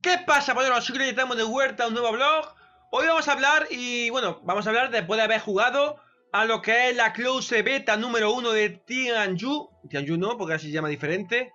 ¿Qué pasa, poderos? Soy que estamos de vuelta a un nuevo vlog. Hoy vamos a hablar, y bueno, vamos a hablar después de haber jugado a lo que es la close beta número 1 de Tianju. Tianju no, porque así se llama diferente.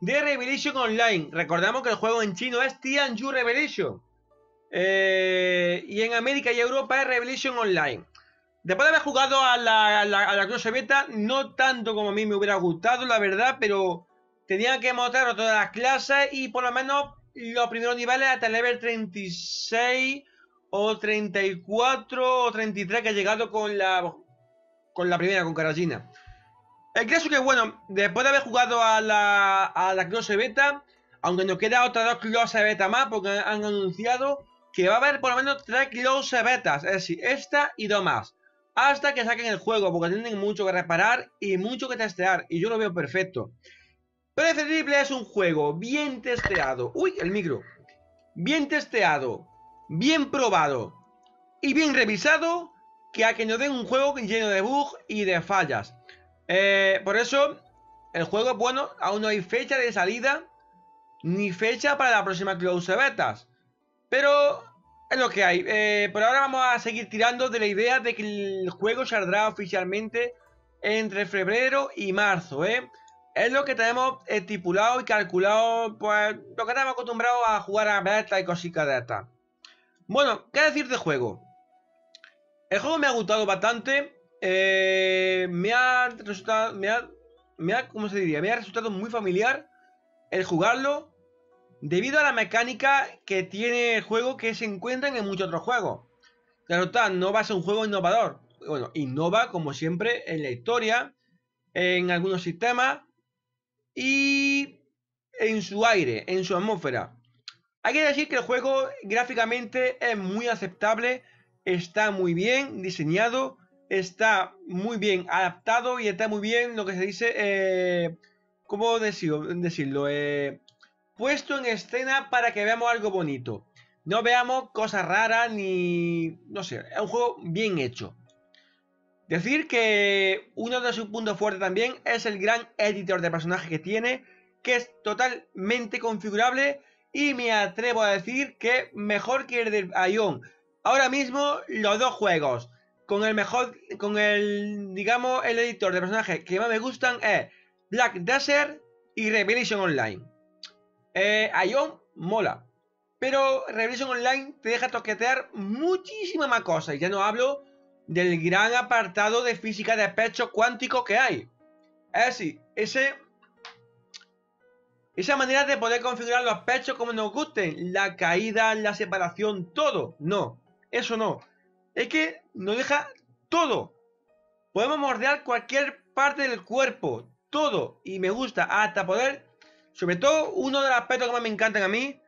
De Revelation Online. Recordamos que el juego en chino es Tianju Revelation. Eh, y en América y Europa es Revelation Online. Después de haber jugado a la, a beta, no tanto como a mí me hubiera gustado, la verdad, pero tenía que mostrar todas las clases y por lo menos los primeros niveles hasta el level 36 o 34 o 33 que he llegado con la con la primera, con Karajina. El caso que, bueno, después de haber jugado a la, a la close beta, aunque nos queda otras dos close beta más, porque han anunciado que va a haber por lo menos tres close betas, es decir, esta y dos más. Hasta que saquen el juego, porque tienen mucho que reparar y mucho que testear, y yo lo veo perfecto. Preferible es un juego bien testeado. Uy, el micro. Bien testeado, bien probado y bien revisado que a que nos den un juego lleno de bugs y de fallas. Eh, por eso, el juego, bueno, aún no hay fecha de salida ni fecha para la próxima close betas. Pero es lo que hay. Eh, por ahora vamos a seguir tirando de la idea de que el juego saldrá oficialmente entre febrero y marzo, ¿eh? Es lo que tenemos estipulado y calculado, pues lo que estamos acostumbrados a jugar a beta y cositas de estas. Bueno, ¿qué decir de juego? El juego me ha gustado bastante. Eh, me ha resultado. Me ha, me ha. ¿Cómo se diría? Me ha resultado muy familiar el jugarlo. Debido a la mecánica que tiene el juego que se encuentran en muchos otros juegos. Claro está, no va a ser un juego innovador. Bueno, innova como siempre en la historia, en algunos sistemas y en su aire, en su atmósfera. Hay que decir que el juego gráficamente es muy aceptable, está muy bien diseñado, está muy bien adaptado y está muy bien lo que se dice, eh, ¿cómo decirlo? Eh, puesto en escena para que veamos algo bonito. No veamos cosas raras ni... no sé, es un juego bien hecho. Decir que uno de sus puntos fuertes también es el gran editor de personajes que tiene, que es totalmente configurable y me atrevo a decir que mejor que el de Ion. Ahora mismo los dos juegos con el mejor, con el, digamos, el editor de personajes que más me gustan es Black Desert y Revelation Online. Eh, Ion mola, pero Revelation Online te deja toquetear muchísimas más cosas. Y ya no hablo del gran apartado de física de pecho cuántico que hay. Es decir, ese, esa manera de poder configurar los pechos como nos gusten, la caída, la separación, todo. No, eso no. Es que nos deja todo. Podemos mordear cualquier parte del cuerpo, todo. Y me gusta hasta poder, sobre todo uno de los aspectos que más me encantan a mí,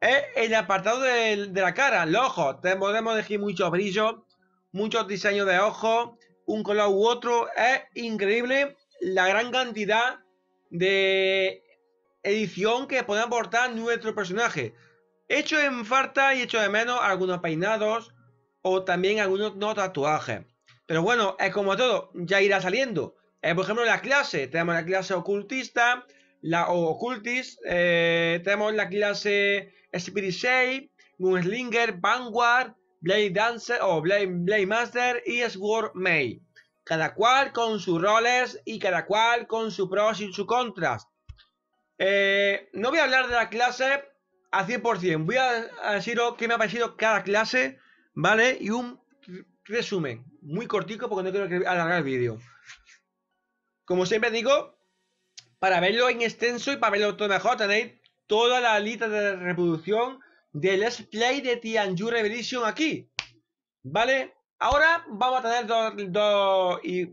es el apartado de, de la cara, los ojos. Podemos elegir mucho brillo, muchos diseños de ojos, un color u otro. Es increíble la gran cantidad de edición que puede aportar nuestro personaje. Hecho en falta y hecho de menos algunos peinados o también algunos no tatuajes. Pero bueno, es como todo, ya irá saliendo. Eh, por ejemplo, la clase, tenemos la clase ocultista, la o ocultist, eh, tenemos la clase Spirit Shape, Gunslinger, Vanguard, Blade Dancer o Blade, Blade Master y Sword May. Cada cual con sus roles y cada cual con sus pros y sus contras. Eh, no voy a hablar de la clase al 100%. Voy a deciros qué me ha parecido cada clase, ¿vale? Y un resumen muy cortico porque no quiero alargar el vídeo. Como siempre digo, para verlo en extenso y para verlo todo mejor tenéis toda la lista de reproducción del Let's Play de Tianju Revelation aquí. ¿Vale? Ahora vamos a tener dos, dos y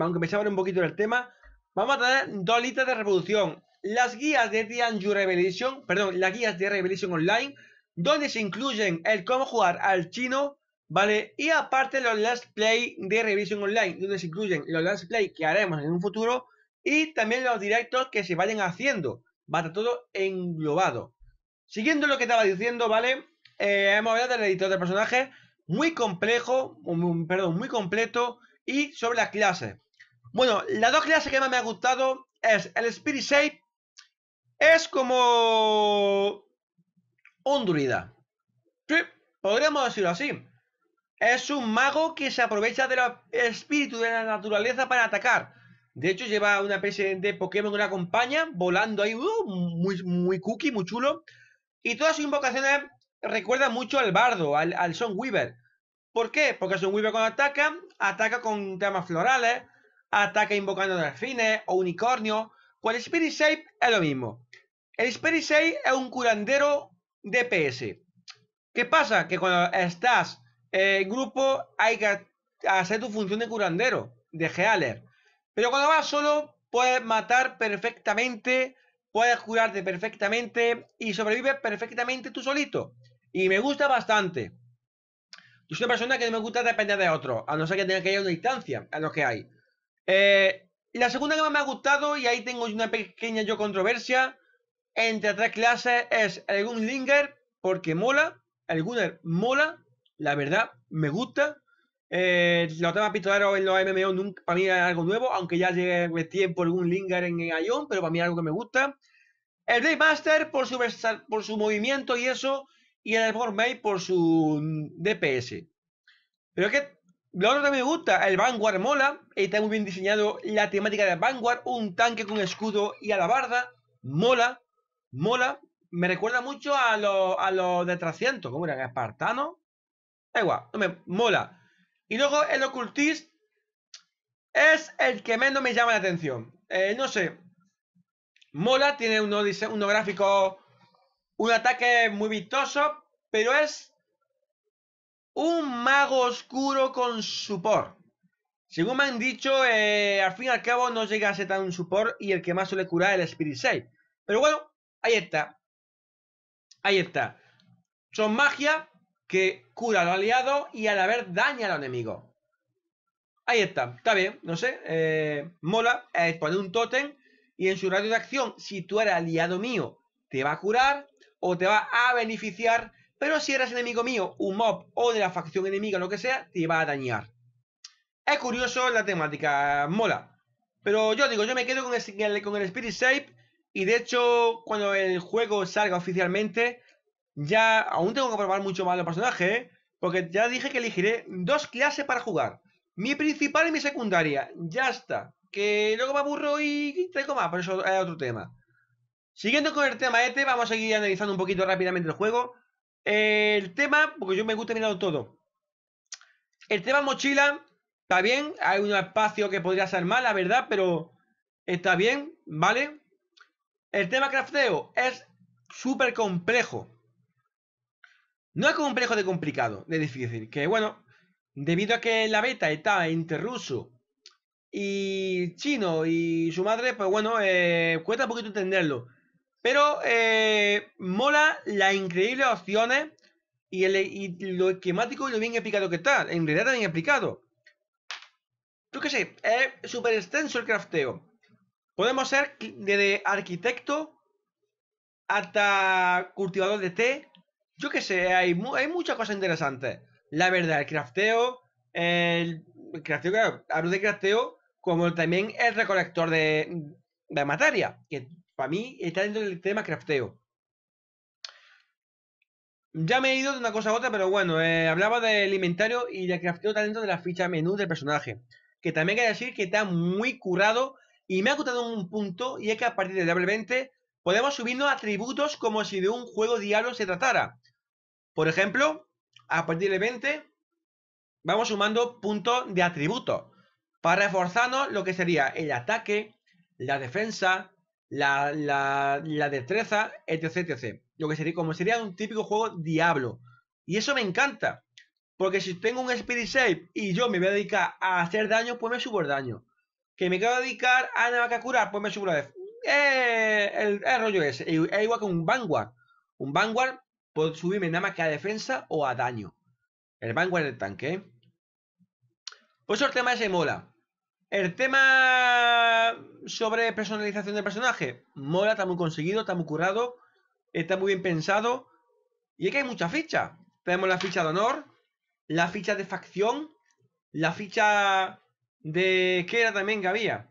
aunque me un poquito del tema, vamos a tener dos listas de reproducción. Las guías de Tianju Revelation, perdón, las guías de Revelation Online, donde se incluyen el cómo jugar al chino, ¿vale? Y aparte los Let's Play de Revelation Online, donde se incluyen los Let's Play que haremos en un futuro y también los directos que se vayan haciendo. Va a estar todo englobado. Siguiendo lo que estaba diciendo, ¿vale? Eh, hemos hablado del editor de personajes. muy complejo, perdón, muy completo y sobre las clases. Bueno, las dos clases que más me ha gustado es el Spirit Shape, es como un. Sí, podríamos decirlo así. Es un mago que se aprovecha del espíritu de la naturaleza para atacar. De hecho, lleva una especie de Pokémon que la acompaña, volando ahí, uh, muy, muy cookie, muy chulo. Y todas sus invocaciones recuerdan mucho al bardo, al, al Son Weaver. ¿Por qué? Porque Son Weaver cuando ataca, ataca con temas florales, ataca invocando delfines o unicornios. Con el Spirit Shape es lo mismo. El Spirit Shape es un curandero DPS. ¿Qué pasa? Que cuando estás en grupo hay que hacer tu función de curandero, de Healer. Pero cuando vas solo, puedes matar perfectamente, puedes curarte perfectamente y sobrevives perfectamente tú solito. Y me gusta bastante. Yo soy una persona que no me gusta depender de otro, a no ser que tenga que ir a una distancia, a lo que hay. Eh, la segunda que más me ha gustado, y ahí tengo una pequeña yo controversia, entre tres clases es el Gunlinger, porque mola, el Gunner mola, la verdad, me gusta. Eh, los temas pistoleros en los MMO para mí es algo nuevo, aunque ya lleve tiempo algún Linger en Ion, pero para mí es algo que me gusta. El Master por su, por su movimiento y eso, y el May por su DPS. Pero es que lo otro que me gusta, el Vanguard mola, está muy bien diseñado la temática de Vanguard, un tanque con escudo y alabarda, mola, mola, me recuerda mucho a los a lo de 300, ¿cómo era? ¿Espartano? Da igual, mola. Y luego el ocultist es el que menos me llama la atención. Eh, no sé. Mola, tiene unos, unos gráficos, un ataque muy vistoso, pero es un mago oscuro con support. Según me han dicho, eh, al fin y al cabo no llega a ser tan un support y el que más suele curar es el Spirit 6. Pero bueno, ahí está. Ahí está. Son magia que cura a los aliados y a la vez daña a los enemigos. Ahí está, está bien, no sé, eh, mola, es un tótem y en su radio de acción, si tú eres aliado mío, te va a curar o te va a beneficiar, pero si eres enemigo mío, un mob o de la facción enemiga, lo que sea, te va a dañar. Es curioso la temática, mola. Pero yo digo, yo me quedo con el, con el Spirit Shape y de hecho, cuando el juego salga oficialmente, ya aún tengo que probar mucho más los personajes, ¿eh? porque ya dije que elegiré dos clases para jugar. Mi principal y mi secundaria. Ya está. Que luego me aburro y traigo más, por eso es otro tema. Siguiendo con el tema este, vamos a seguir analizando un poquito rápidamente el juego. El tema, porque yo me gusta mirarlo todo. El tema mochila, está bien. Hay un espacio que podría ser mal, la verdad, pero está bien, ¿vale? El tema crafteo es súper complejo. No es complejo de complicado, de difícil. Que bueno, debido a que la beta está entre ruso y chino y su madre, pues bueno, eh, cuesta un poquito entenderlo. Pero eh, mola las increíbles opciones y, lo esquemático y lo bien explicado que está. En realidad está bien explicado. Yo qué sé, es súper extenso el crafteo. Podemos ser desde arquitecto hasta cultivador de té, yo qué sé, hay, hay muchas cosas interesantes. La verdad, el crafteo, el, crafteo, hablo de crafteo como también el recolector de, de materia, que para mí está dentro del tema crafteo. Ya me he ido de una cosa a otra, pero bueno, eh, hablaba del inventario y del crafteo está dentro de la ficha menú del personaje. Que también quiere decir que está muy curado y me ha gustado un punto y es que a partir de level 20 podemos subirnos atributos como si de un juego diablo se tratara. Por ejemplo, a partir de 20 vamos sumando puntos de atributos para reforzarnos lo que sería el ataque, la defensa, la, destreza, etc, etc. Lo que sería como sería un típico juego diablo. Y eso me encanta. Porque si tengo un Spirit Shape y yo me voy a dedicar a hacer daño, pues me subo el daño. Que me quiero dedicar a nada que curar, pues me subo la defensa. Eh, el, el, rollo ese. Es igual que un Vanguard. Un Vanguard puedo subirme nada más que a defensa o a daño. El Vanguard del tanque. ¿eh? Pues el tema ese mola. El tema sobre personalización del personaje. Mola, está muy conseguido, está muy curado. Está muy bien pensado. Y es que hay muchas fichas. Tenemos la ficha de honor. la ficha de facción, la ficha de... ¿Qué era también que había?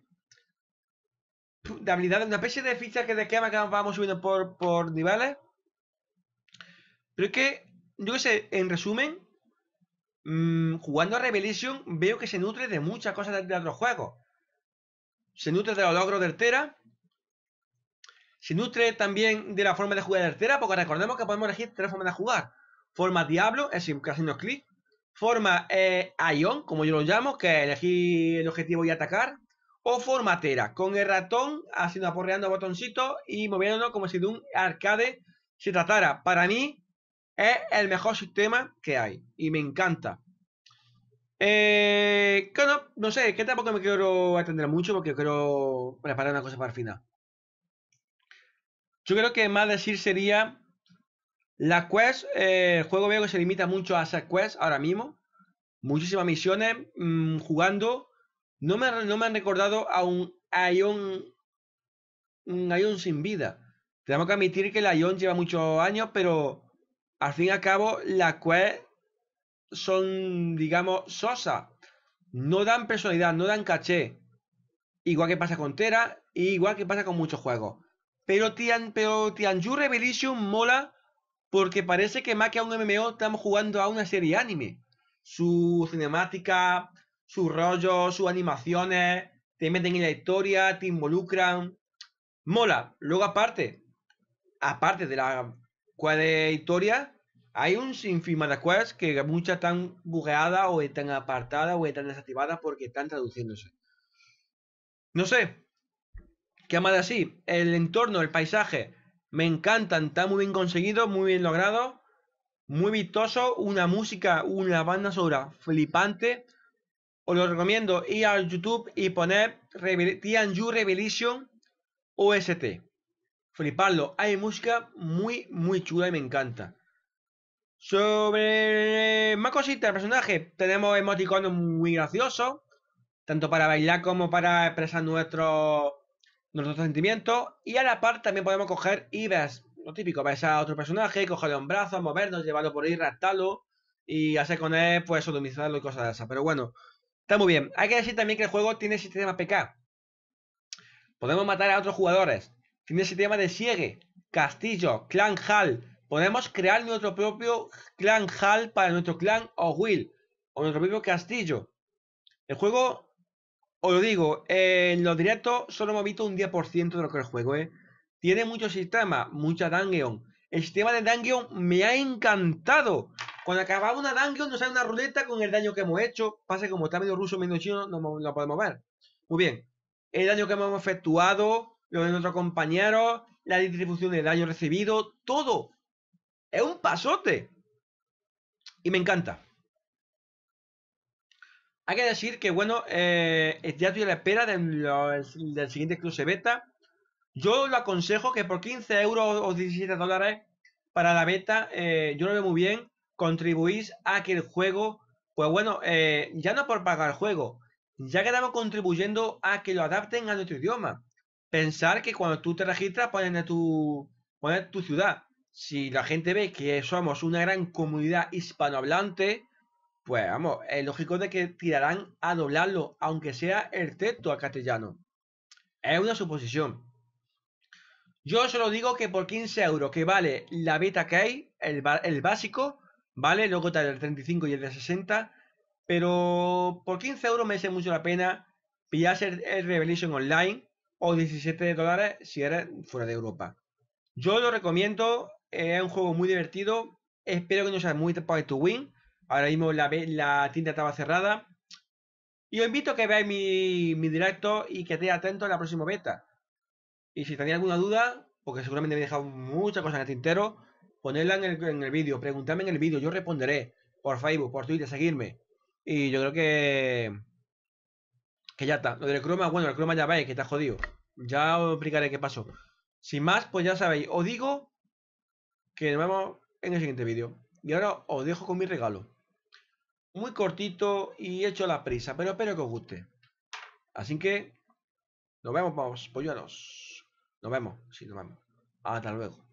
De habilidades, una especie de ficha que de que vamos subiendo por, por niveles. Pero es que, yo sé, en resumen, mmm, jugando a Revelation veo que se nutre de muchas cosas de, de otros juegos. Se nutre de los logros del Tera. Se nutre también de la forma de jugar del Tera, porque recordemos que podemos elegir tres formas de jugar. Forma Diablo, es decir, haciendo clic. Forma eh, Ion, como yo lo llamo, que es elegir el objetivo y atacar. O forma Tera, con el ratón haciendo aporreando botoncitos y moviéndonos como si de un arcade se tratara. Para mí es el mejor sistema que hay y me encanta. Eh, no sé, que tampoco me quiero atender mucho porque quiero preparar una cosa para el final. Yo creo que más decir sería la quest, eh, el juego veo que se limita mucho a hacer quest ahora mismo. Muchísimas misiones mmm, jugando. No me, no me, han recordado a un Ion, un Ion sin vida. Tenemos que admitir que el Ion lleva muchos años, pero al fin y al cabo las quests son, digamos, sosa. No dan personalidad, no dan caché. Igual que pasa con Tera, igual que pasa con muchos juegos. Pero, Tian, pero Tianju Revelation mola porque parece que más que a un MMO estamos jugando a una serie anime. Su cinemática, su rollo, sus animaciones, te meten en la historia, te involucran. Mola. Luego aparte, aparte de la cual de historia, hay un sinfín de quests que muchas están bugueadas o están apartadas o están desactivadas porque están traduciéndose. No sé. ¿Qué más de así? El entorno, el paisaje, me encantan, está muy bien conseguido, muy bien logrado, muy vistoso, una música, una banda sonora flipante. Os lo recomiendo ir a YouTube y poner Tianju Revelation OST. Fliparlo, hay música muy, muy chula y me encanta. Sobre más cositas del personaje, tenemos emoticonos muy graciosos, tanto para bailar como para expresar nuestros nuestros sentimientos. Y a la par también podemos coger y lo típico, ves a otro personaje, cogerle un brazo, movernos, llevarlo por ahí, raptarlo y hacer con él, pues sodomizarlo y cosas de esas. Pero bueno, está muy bien. Hay que decir también que el juego tiene sistema PK. Podemos matar a otros jugadores. Tiene sistema de siegue, castillo, clan hall. Podemos crear nuestro propio clan hall para nuestro clan o will. O nuestro propio castillo. El juego os lo digo, en los directos solo hemos visto un 10% de lo que es el juego, ¿eh? Tiene mucho sistema, mucha dungeon. El sistema de dungeon me ha encantado. Cuando acababa una dungeon nos sale una ruleta con el daño que hemos hecho. Pasa como está medio ruso, medio chino, no lo podemos ver. Muy bien. El daño que hemos efectuado, lo de nuestros compañeros, la distribución de daño recibido, todo. Es un pasote. Y me encanta. Hay que decir que, bueno, eh, ya estoy a la espera del, siguiente cruce beta. Yo lo aconsejo que por 15 euros o 17 dólares para la beta, eh, yo lo veo muy bien, contribuís a que el juego, pues bueno, eh, ya no por pagar el juego, ya que estamos contribuyendo a que lo adapten a nuestro idioma. Pensar que cuando tú te registras ponen tu, pones tu ciudad. Si la gente ve que somos una gran comunidad hispanohablante, pues vamos, es lógico de que tirarán a doblarlo, aunque sea el texto a castellano. Es una suposición. Yo solo digo que por 15 euros que vale la beta que hay, el, el básico, vale, luego está el 35 y el de 60, pero por 15 euros me hace mucho la pena pillarse el, el Revelation Online o 17 dólares si eres fuera de Europa. Yo lo recomiendo, es un juego muy divertido, espero que no sea muy pay to win, Ahora mismo la, la tienda estaba cerrada. Y os invito a que veáis mi, directo y que estéis atentos a la próxima beta. Y si tenéis alguna duda, porque seguramente me he dejado muchas cosas en el tintero, ponedla en el, en el vídeo, preguntadme en el vídeo, yo responderé por Facebook, por Twitter, seguirme. Y yo creo que. Que ya está. Lo del croma, bueno, el croma ya veis que está jodido. Ya os explicaré qué pasó. Sin más, pues ya sabéis. Os digo que nos vemos en el siguiente vídeo. Y ahora os dejo con mi regalo. Muy cortito y hecho a la prisa, pero espero que os guste. Así que, nos vemos, vamos, polluelos. Nos vemos, sí, nos vemos. Hasta luego.